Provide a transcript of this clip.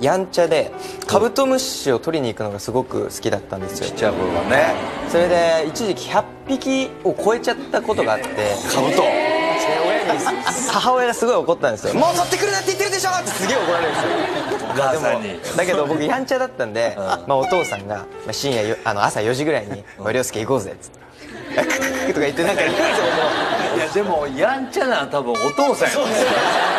やんちゃでカブトムシを取りに行くのがすごく好きだったんですよ。ちっちゃい頃はね。それで一時期100匹を超えちゃったことがあって。カブト。親に母親がすごい怒ったんですよ「もう取ってくるなって言ってるでしょ!」って。すげえ怒られるんですよ。お母でもだけど僕やんちゃだったんで、まあ、お父さんが深夜あの朝4時ぐらいに「お涼介行こうぜ」っつって「クク」とか言ってなんか行くんですよいやでもやんちゃな多分お父さんやね